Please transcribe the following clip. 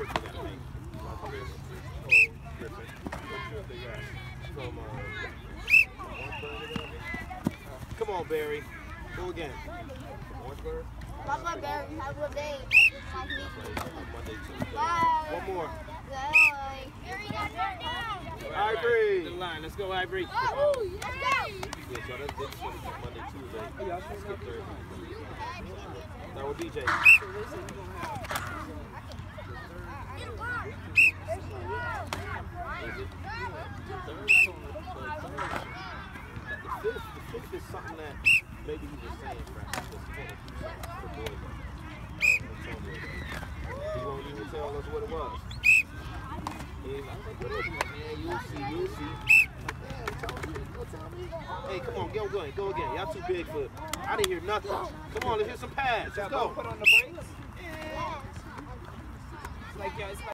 trip they gotta. My career Griffin. What they got? From, uh, Orangeburg, or whatever? Come on, Barry. Go again. From Orangeburg? Papa Bear, have a good day. Bye. One more. Bye. Ivory. The line. Let's go, Ivory. Oh, let's go. Yeah, so that's this Monday, Tuesday. Skip Thursday. Now with DJ. Is it? Third? The fifth, the fifth is something that maybe he was saying, Francis, just want to do something for the boys. Um, Antonio. He won't even tell us what it was. And I was like, what is it? Man, you'll see, you'll see. Man, tell me, go tell me. Hey, come on, go, go, go again. Y'all too big for. it. I didn't hear nothing. Come on, let's hit some pads. Let's go. Put on the brakes. Like, yeah, it's like